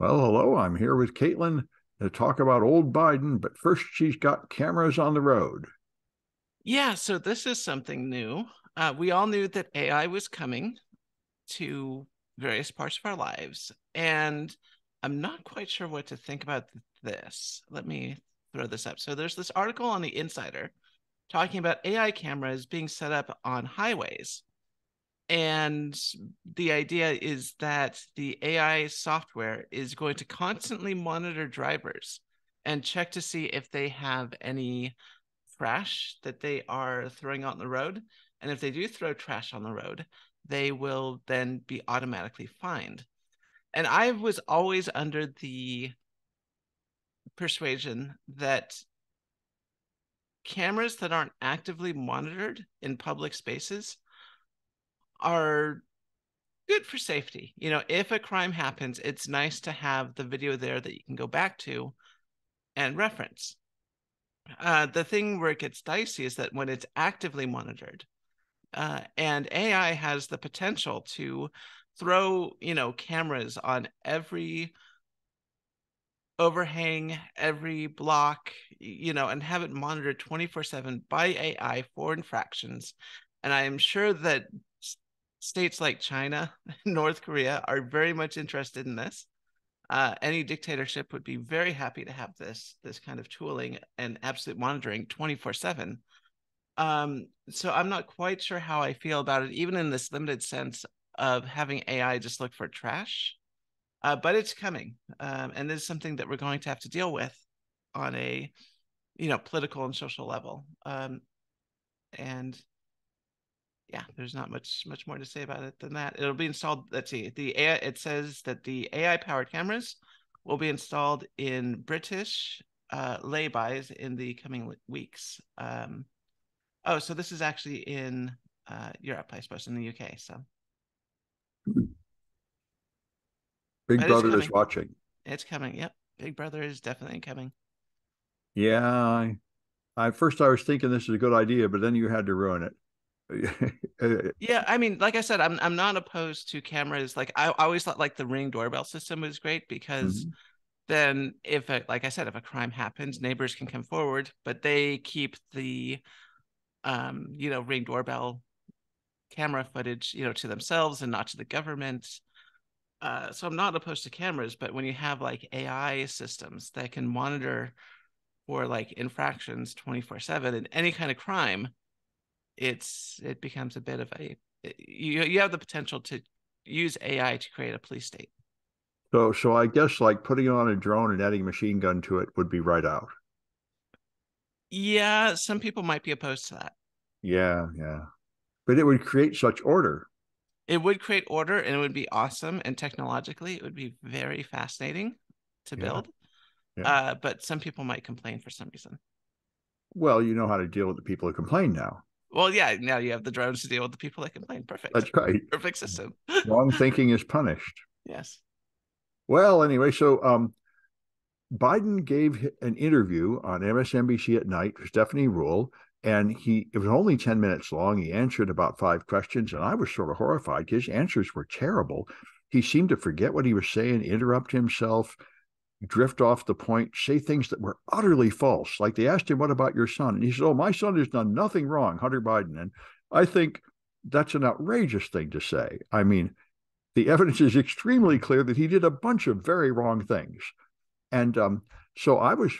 Well, hello. I'm here with Kaitlyn to talk about old Biden, but first she's got cameras on the road. Yeah, so this is something new. Uh, we all knew that AI was coming to various parts of our lives, and I'm not quite sure what to think about this. Let me throw this up. So there's this article on the Insider talking about AI cameras being set up on highways. And the idea is that the AI software is going to constantly monitor drivers and check to see if they have any trash that they are throwing out on the road. And if they do throw trash on the road, they will then be automatically fined. And I was always under the persuasion that cameras that aren't actively monitored in public spaces are good for safety. You know, if a crime happens, it's nice to have the video there that you can go back to and reference. Uh, the thing where it gets dicey is that when it's actively monitored, uh, and AI has the potential to throw, you know, cameras on every overhang, every block, you know, and have it monitored 24 7 by AI for infractions. And I am sure that states like China, North Korea are very much interested in this. Uh, any dictatorship would be very happy to have this this kind of tooling and absolute monitoring 24 7 um, so i'm not quite sure how i feel about it even in this limited sense of having ai just look for trash. Uh, but it's coming um, and this is something that we're going to have to deal with on a you know political and social level. Um, and yeah, there's not much much more to say about it than that. It'll be installed. Let's see. The AI, it says that the AI powered cameras will be installed in British uh, laybys in the coming weeks. Um, oh, so this is actually in uh, Europe, I suppose, in the UK. So Big but Brother is watching. It's coming. Yep, Big Brother is definitely coming. Yeah, I, I first I was thinking this is a good idea, but then you had to ruin it. yeah, I mean, like I said, I'm I'm not opposed to cameras. Like I, I always thought like the ring doorbell system was great because mm-hmm. then if a, like I said, if a crime happens, neighbors can come forward, but they keep the um, you know, ring doorbell camera footage, you know, to themselves and not to the government. Uh, so I'm not opposed to cameras, but when you have like AI systems that can monitor for like infractions 24 7 and any kind of crime, it's it becomes a bit of a you you have the potential to use AI to create a police state. So so I guess like putting on a drone and adding a machine gun to it would be right out. Yeah, some people might be opposed to that. Yeah, yeah. But it would create such order. It would create order and it would be awesome and technologically it would be very fascinating to build. Yeah. Yeah. Uh, but some people might complain for some reason. Well, you know how to deal with the people who complain now. Well, yeah, now you have the drones to deal with the people that complain. Perfect. That's right. Perfect system. Wrong thinking is punished. Yes. Well, anyway, so um, Biden gave an interview on MSNBC at night for Stephanie Ruhle, and he it was only 10 minutes long. He answered about five questions, and I was sort of horrified. His answers were terrible. He seemed to forget what he was saying, interrupt himself drift off the point, say things that were utterly false. Like they asked him, What about your son? And he said, Oh, my son has done nothing wrong, Hunter Biden. And I think that's an outrageous thing to say. I mean, the evidence is extremely clear that he did a bunch of very wrong things. And um, so I was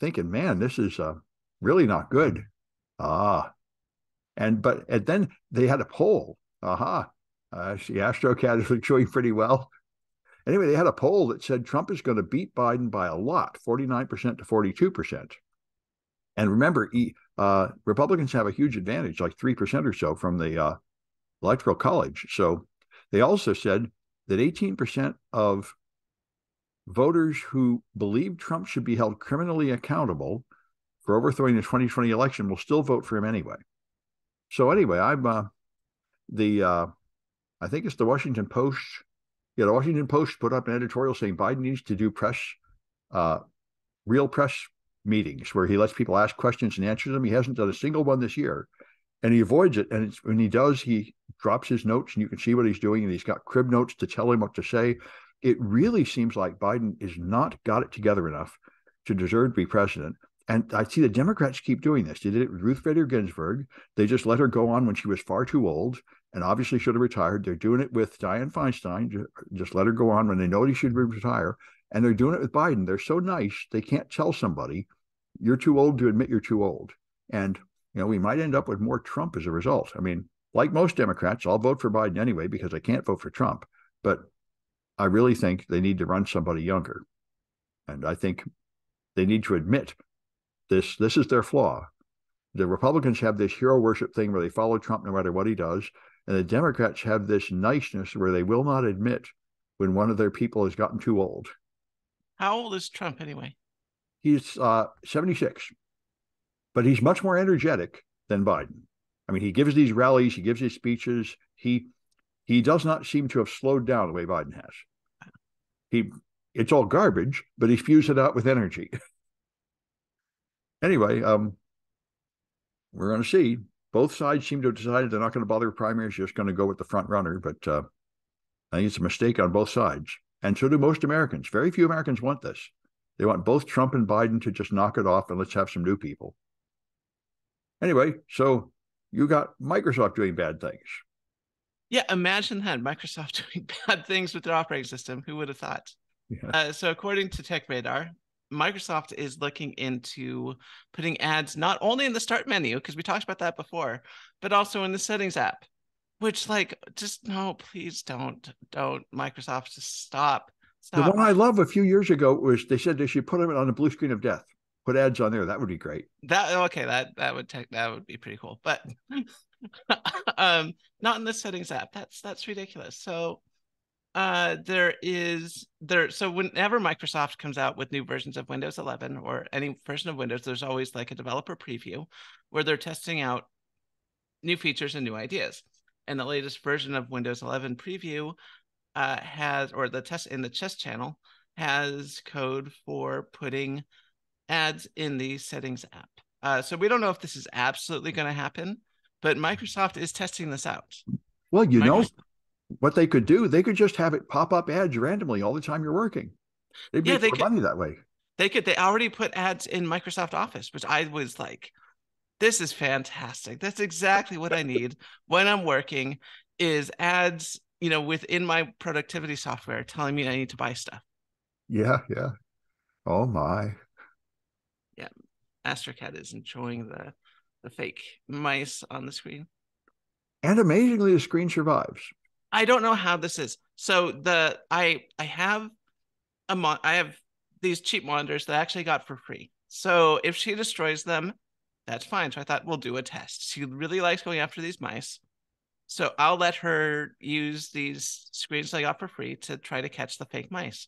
thinking, man, this is uh, really not good. Ah. And but and then they had a poll. Aha. Uh, the AstroCat is doing pretty well. Anyway, they had a poll that said Trump is going to beat Biden by a lot, 49% to 42%. And remember, uh, Republicans have a huge advantage, like 3% or so from the uh, Electoral College. So they also said that 18% of voters who believe Trump should be held criminally accountable for overthrowing the 2020 election will still vote for him anyway. So anyway, I'm uh, the uh, I think it's the Washington Post know, the Washington Post put up an editorial saying Biden needs to do press, uh, real press meetings where he lets people ask questions and answer them. He hasn't done a single one this year, and he avoids it. And when he does, he drops his notes, and you can see what he's doing. And he's got crib notes to tell him what to say. it really seems like Biden is not got it together enough to deserve to be president. And I see the Democrats keep doing this. They did it with Ruth Bader Ginsburg. They just let her go on when she was far too old and obviously should have retired. They're doing it with Dianne Feinstein. Just let her go on when they know he should retire. And they're doing it with Biden. They're so nice, they can't tell somebody, you're too old to admit you're too old. And, you know, we might end up with more Trump as a result. I mean, like most Democrats, I'll vote for Biden anyway because I can't vote for Trump. But I really think they need to run somebody younger. And I think they need to admit this this is their flaw. The Republicans have this hero worship thing where they follow Trump no matter what he does. And the Democrats have this niceness where they will not admit when one of their people has gotten too old. How old is Trump anyway? He's uh, 76, but he's much more energetic than Biden. I mean, he gives these rallies, he gives his speeches. He he does not seem to have slowed down the way Biden has. He it's all garbage, but he spews it out with energy. anyway, um, we're going to see. Both sides seem to have decided they're not going to bother with primaries, just going to go with the front runner. But uh, I think it's a mistake on both sides. And so do most Americans. Very few Americans want this. They want both Trump and Biden to just knock it off and let's have some new people. Anyway, so you got Microsoft doing bad things. Yeah, imagine that Microsoft doing bad things with their operating system. Who would have thought? Yeah. Uh, so, according to Tech Radar, Microsoft is looking into putting ads not only in the start menu, because we talked about that before, but also in the settings app. Which, like, just no, please don't, don't, Microsoft, just stop. stop. The one I love a few years ago was they said they should put it on the blue screen of death. Put ads on there. That would be great. That okay. That that would take that would be pretty cool. But um, not in the settings app. That's that's ridiculous. So uh there is there so whenever microsoft comes out with new versions of windows 11 or any version of windows there's always like a developer preview where they're testing out new features and new ideas. And the latest version of windows 11 preview uh has or the test in the test channel has code for putting ads in the settings app. Uh so we don't know if this is absolutely going to happen but microsoft is testing this out. Well you microsoft- know what they could do, they could just have it pop up ads randomly all the time you're working. They'd yeah, they could, money that way. They could. They already put ads in Microsoft Office, which I was like, "This is fantastic. That's exactly what I need when I'm working." Is ads, you know, within my productivity software telling me I need to buy stuff. Yeah, yeah. Oh my. Yeah, Astrocat is enjoying the the fake mice on the screen. And amazingly, the screen survives. I don't know how this is. So the I I have a mon- I have these cheap monitors that I actually got for free. So if she destroys them, that's fine. So I thought we'll do a test. She really likes going after these mice. So I'll let her use these screens I got for free to try to catch the fake mice.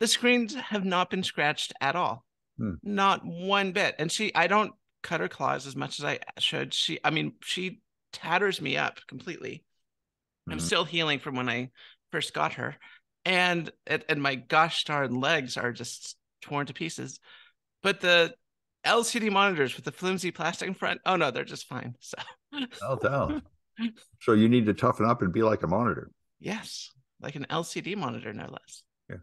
The screens have not been scratched at all. Hmm. Not one bit. And she I don't cut her claws as much as I should. She I mean, she tatters me up completely. I'm mm-hmm. still healing from when I first got her, and and my gosh darn legs are just torn to pieces. But the LCD monitors with the flimsy plastic in front, oh no, they're just fine. So, oh, down. so you need to toughen up and be like a monitor. Yes, like an LCD monitor, no less. Yeah.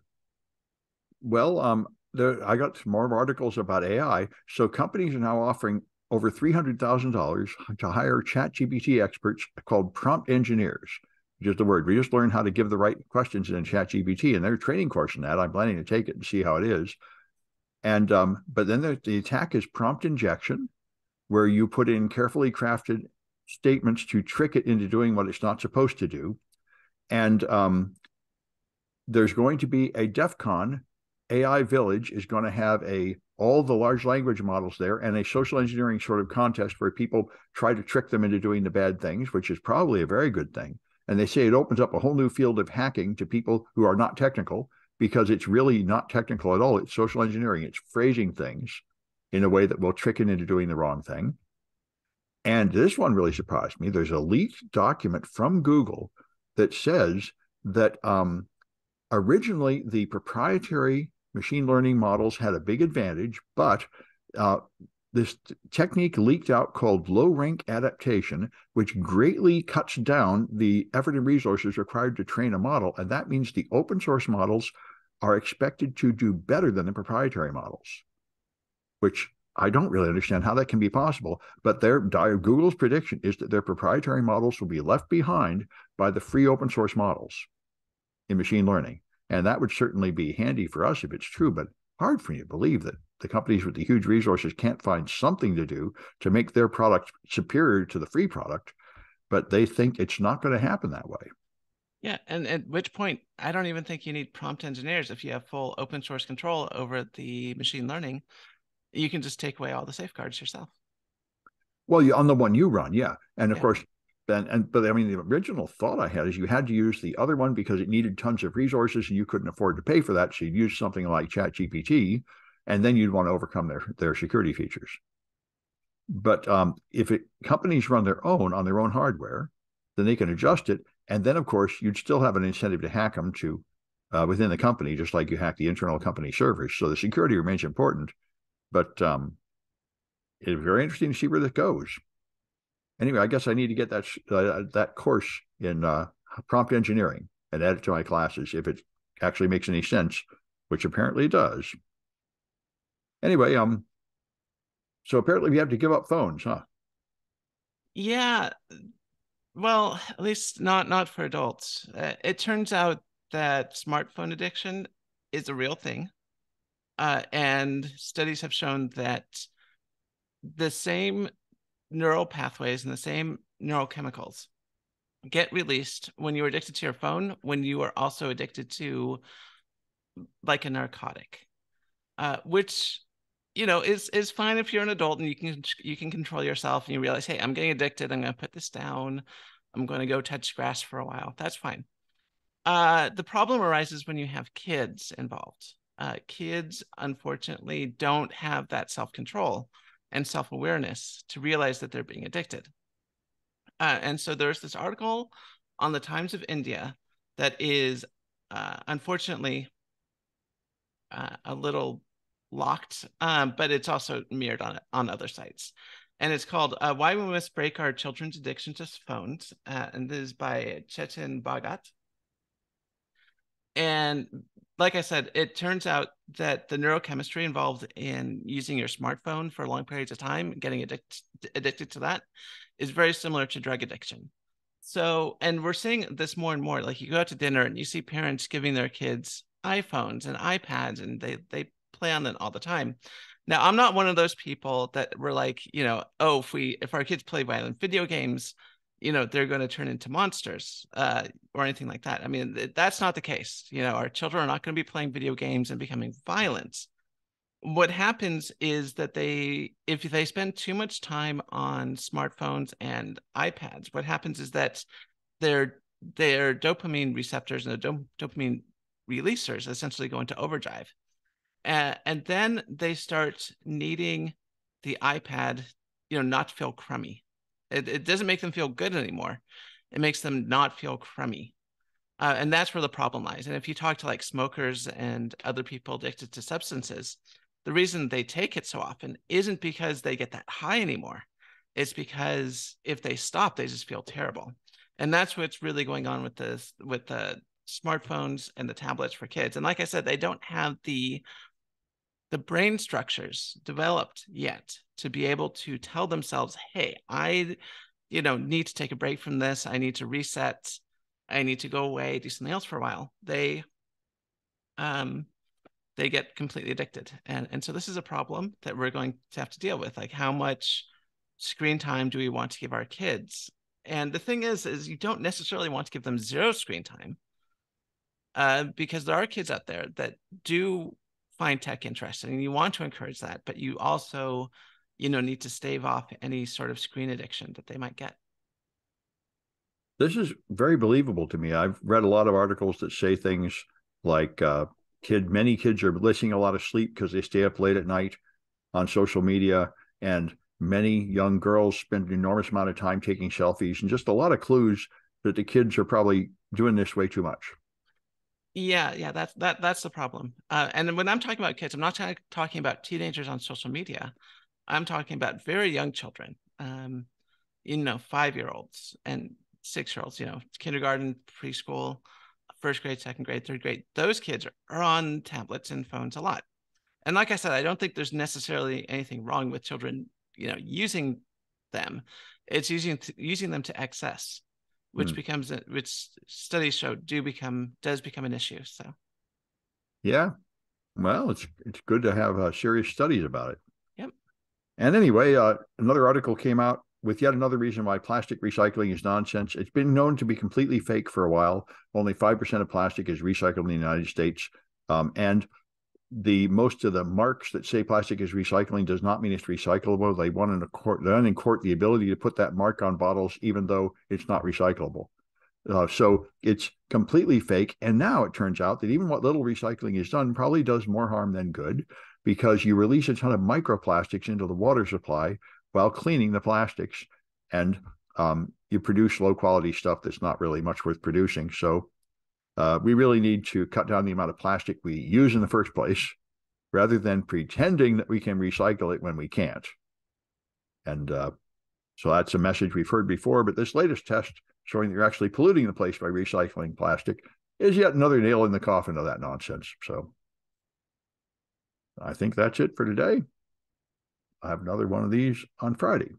Well, um, there, I got some more articles about AI. So companies are now offering over $300,000 to hire ChatGPT experts called prompt engineers just the word. We just learned how to give the right questions in ChatGPT, and there's a training course in that. I'm planning to take it and see how it is. And um, but then the, the attack is prompt injection, where you put in carefully crafted statements to trick it into doing what it's not supposed to do. And um, there's going to be a DEF CON AI Village is going to have a all the large language models there and a social engineering sort of contest where people try to trick them into doing the bad things, which is probably a very good thing. And they say it opens up a whole new field of hacking to people who are not technical because it's really not technical at all. It's social engineering, it's phrasing things in a way that will trick it into doing the wrong thing. And this one really surprised me. There's a leaked document from Google that says that um, originally the proprietary machine learning models had a big advantage, but uh, this technique leaked out called low rank adaptation, which greatly cuts down the effort and resources required to train a model. And that means the open source models are expected to do better than the proprietary models, which I don't really understand how that can be possible. But their Google's prediction is that their proprietary models will be left behind by the free open source models in machine learning. And that would certainly be handy for us if it's true, but hard for me to believe that the companies with the huge resources can't find something to do to make their product superior to the free product, but they think it's not going to happen that way. Yeah, and at which point I don't even think you need prompt engineers if you have full open source control over the machine learning. You can just take away all the safeguards yourself. Well, you, on the one you run, yeah, and of yeah. course, then and but I mean the original thought I had is you had to use the other one because it needed tons of resources and you couldn't afford to pay for that, so you'd use something like ChatGPT, and then you'd want to overcome their their security features. But um, if it, companies run their own on their own hardware, then they can adjust it, and then of course you'd still have an incentive to hack them to uh, within the company, just like you hack the internal company servers. So the security remains important, but um, it's very interesting to see where this goes. Anyway, I guess I need to get that uh, that course in uh, prompt engineering and add it to my classes if it actually makes any sense, which apparently it does. Anyway, um, so apparently we have to give up phones, huh? Yeah. Well, at least not not for adults. Uh, it turns out that smartphone addiction is a real thing, uh, and studies have shown that the same neural pathways and the same neurochemicals get released when you're addicted to your phone when you are also addicted to like a narcotic uh, which you know is is fine if you're an adult and you can you can control yourself and you realize hey i'm getting addicted. I'm going to put this down. I'm going to go touch grass for a while. That's fine. Uh, the problem arises when you have kids involved. Uh, kids unfortunately don't have that self-control and self-awareness to realize that they're being addicted uh, and so there's this article on the times of india that is uh, unfortunately uh, a little locked, um, but it's also mirrored on on other sites. And it's called uh, "Why We Must Break Our Children's Addiction to Phones," uh, and this is by Chetan Bhagat. And like I said, it turns out that the neurochemistry involved in using your smartphone for long periods of time, getting addic- addicted to that, is very similar to drug addiction. So, and we're seeing this more and more. Like you go out to dinner and you see parents giving their kids iPhones and iPads, and they they play on them all the time. Now, I'm not one of those people that were like, you know, oh, if we if our kids play violent video games, you know, they're going to turn into monsters uh, or anything like that. I mean, that's not the case. You know, our children are not going to be playing video games and becoming violent. What happens is that they, if they spend too much time on smartphones and iPads, what happens is that their their dopamine receptors and the dopamine releasers essentially go into overdrive uh, and then they start needing the ipad you know not to feel crummy it, it doesn't make them feel good anymore. It makes them not feel crummy. Uh, and that's where the problem lies. And if you talk to like smokers and other people addicted to substances the reason they take it so often isn't because they get that high anymore. It's because if they stop they just feel terrible. And that's what's really going on with this with the smartphones and the tablets for kids. And like i said they don't have the the brain structures developed yet to be able to tell themselves, hey, I, you know, need to take a break from this. I need to reset. I need to go away, do something else for a while. They um they get completely addicted. And and so this is a problem that we're going to have to deal with. Like how much screen time do we want to give our kids? And the thing is, is you don't necessarily want to give them zero screen time. Uh, because there are kids out there that do find tech interesting and you want to encourage that but you also you know need to stave off any sort of screen addiction that they might get this is very believable to me i've read a lot of articles that say things like uh, kid many kids are missing a lot of sleep because they stay up late at night on social media and many young girls spend an enormous amount of time taking selfies and just a lot of clues that the kids are probably doing this way too much yeah, yeah, that's that that's the problem. Uh, and when I'm talking about kids, I'm not t- talking about teenagers on social media. I'm talking about very young children, um, you know, five year olds and six year olds, you know, kindergarten, preschool, first grade, second grade, third grade. Those kids are on tablets and phones a lot. And like I said, I don't think there's necessarily anything wrong with children, you know, using them. It's using using them to excess, which mm. becomes a, which studies show do become does become an issue. So, yeah, well, it's it's good to have uh, serious studies about it. And anyway, uh, another article came out with yet another reason why plastic recycling is nonsense. It's been known to be completely fake for a while. Only 5% of plastic is recycled in the United States. Um, and the most of the marks that say plastic is recycling does not mean it's recyclable. They want to court, then in court the ability to put that mark on bottles, even though it's not recyclable. Uh, so it's completely fake. And now it turns out that even what little recycling is done probably does more harm than good because you release a ton of microplastics into the water supply, while cleaning the plastics, and um, you produce low quality stuff that's not really much worth producing. So uh, we really need to cut down the amount of plastic we use in the first place, rather than pretending that we can recycle it when we can't. And uh, so that's a message we've heard before. But this latest test showing that you're actually polluting the place by recycling plastic is yet another nail in the coffin of that nonsense. So I think that's it for today. I have another one of these on Friday.